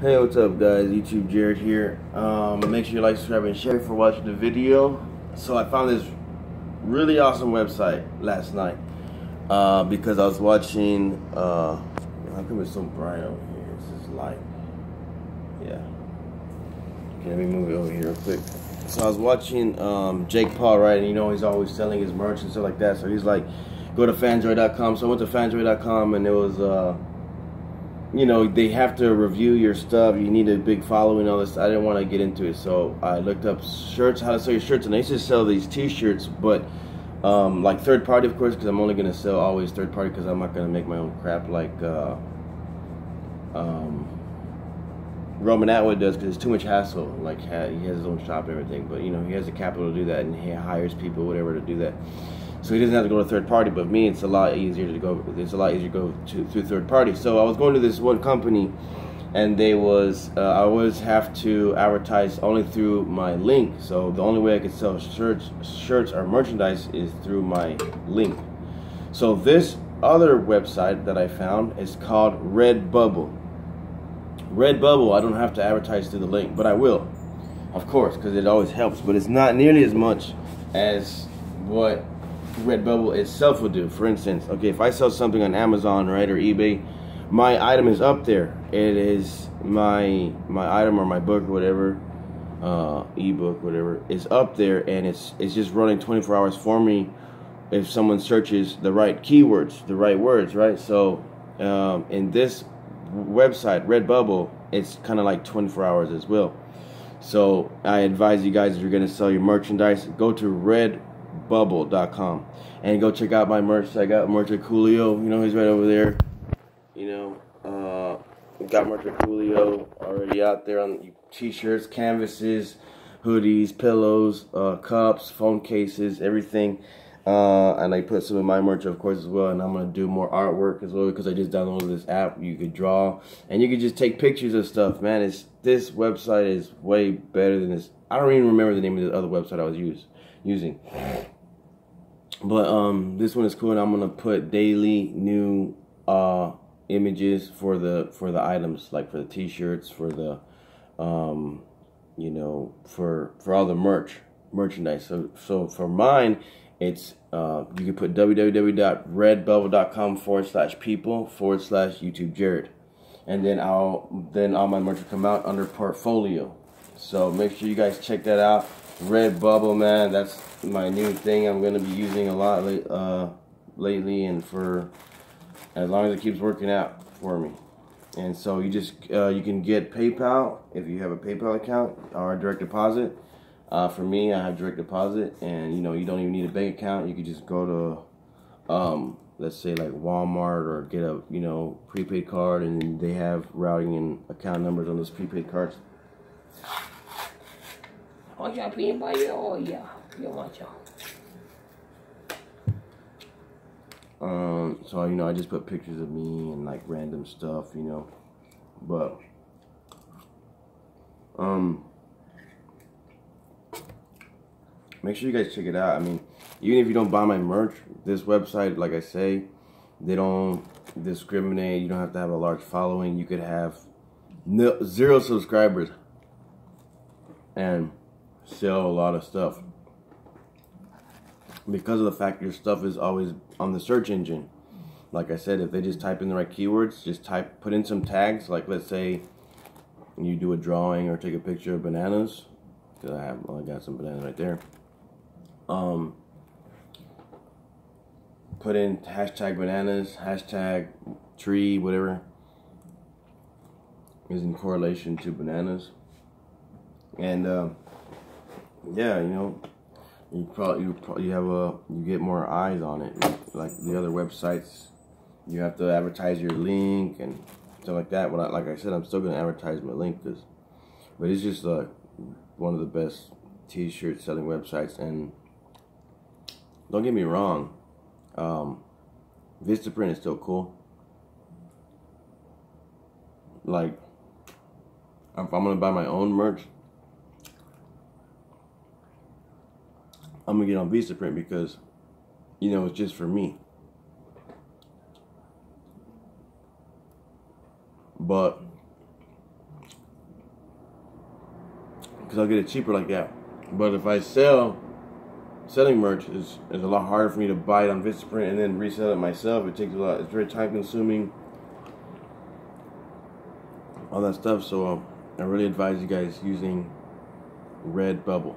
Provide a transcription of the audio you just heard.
Hey, what's up, guys? YouTube Jarred here. Um, make sure you like, subscribe, and share for watching the video. So I found this really awesome website last night uh, because I was watching. Uh, how come it's so bright over here? This is light. Yeah. Okay, let me move it over here real quick. So I was watching um, Jake Paul, right? And you know he's always selling his merch and stuff like that. So he's like, go to fanjoy.com. So I went to fanjoy.com and it was. Uh, you know they have to review your stuff. You need a big following all this. I didn't want to get into it so i looked up shirts how to sell your shirts and they just sell these t-shirts but um, like third party of course because i'm only going to sell always third party because i'm not going to make my own crap like uh, um, roman atwood does because it's too much hassle like he has his own shop and everything but you know he has the capital to do that and he hires people whatever to do that so he doesn't have to go to third party. But me, it's a lot easier to go. It's a lot easier to go to through third party. So I was going to this one company, and they was uh, I always have to advertise only through my link. So the only way I could sell shirts, shirts or merchandise is through my link. So this other website that I found is called Redbubble. Redbubble, I don't have to advertise through the link, but I will, of course, because it always helps. But it's not nearly as much as what Redbubble itself will do. For instance, okay, if I sell something on Amazon, right, or eBay, my item is up there. It is my my item or my book or whatever, uh, ebook, whatever, is up there, and it's it's just running 24 hours for me. If someone searches the right keywords, the right words, right? So, um, in this website, Redbubble, it's kind of like 24 hours as well. So I advise you guys if you're gonna sell your merchandise, go to Red bubble.com and go check out my merch. I got merch at Coolio. You know, he's right over there. You know, uh, got merch at Coolio already out there on t-shirts, canvases, hoodies, pillows, uh, cups, phone cases, everything. Uh, and I put some of my merch, of course, as well. And I'm gonna do more artwork as well because I just downloaded this app. You could draw and you could just take pictures of stuff. Man, it's this website is way better than this. I don't even remember the name of the other website I was use, using. But um, this one is cool, and I'm gonna put daily new uh images for the for the items, like for the T-shirts, for the um, you know, for for all the merch merchandise. So so for mine, it's uh, you can put www.redbubble.com forward slash people forward slash YouTube Jarred, and then I'll then all my merch will come out under portfolio. So make sure you guys check that out. Redbubble, man, that's my new thing I'm going to be using a lot uh, lately and for as long as it keeps working out for me. And so you just, uh, you can get PayPal if you have a PayPal account or direct deposit. Uh, for me, I have direct deposit and you know, you don't even need a bank account. You can just go to, um, let's say like Walmart or get a, you know, prepaid card and they have routing and account numbers on those prepaid cards. Oh yeah, you watch Um, so you know, I just put pictures of me and like random stuff, you know, but um, make sure you guys check it out. I mean, even if you don't buy my merch, this website, like I say, they don't discriminate. You don't have to have a large following. You could have zero subscribers and sell a lot of stuff because of the fact your stuff is always on the search engine. Like I said, if they just type in the right keywords, just type, put in some tags. Like let's say you do a drawing or take a picture of bananas. Cause I have, well, I got some bananas right there. Um, put in hashtag bananas, hashtag tree, whatever is in correlation to bananas. And uh, yeah, you know, you probably you probably have a you get more eyes on it. Like the other websites, you have to advertise your link and stuff like that. But like I said, I'm still gonna advertise my link because, but it's just uh, one of the best T-shirt selling websites. And don't get me wrong, um, Vistaprint is still cool. Like, if I'm gonna buy my own merch, I'm gonna get on Vistaprint because, you know, it's just for me. But because I'll get it cheaper like that. But if I sell, selling merch is, is a lot harder for me to buy it on Vistaprint and then resell it myself. It takes a lot. It's very time consuming. All that stuff. So um, I really advise you guys using Redbubble.